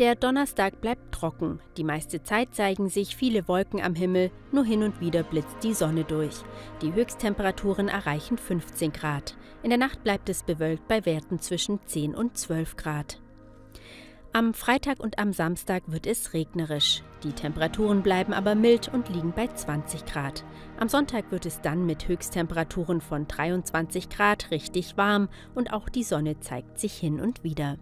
Der Donnerstag bleibt trocken. Die meiste Zeit zeigen sich viele Wolken am Himmel, nur hin und wieder blitzt die Sonne durch. Die Höchsttemperaturen erreichen 15 Grad. In der Nacht bleibt es bewölkt bei Werten zwischen 10 und 12 Grad. Am Freitag und am Samstag wird es regnerisch. Die Temperaturen bleiben aber mild und liegen bei 20 Grad. Am Sonntag wird es dann mit Höchsttemperaturen von 23 Grad richtig warm und auch die Sonne zeigt sich hin und wieder.